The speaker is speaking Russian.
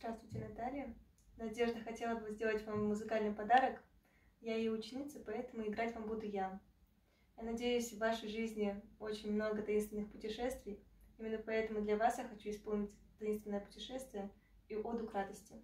Здравствуйте, Наталья. Надежда хотела бы сделать вам музыкальный подарок. Я ее ученица, поэтому играть вам буду я. Я надеюсь, в вашей жизни очень много таинственных путешествий. Именно поэтому для вас я хочу исполнить таинственное путешествие и оду к радости.